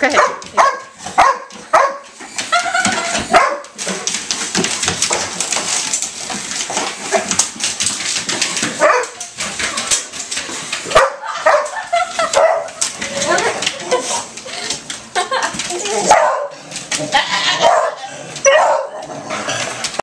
Go ahead. Yeah.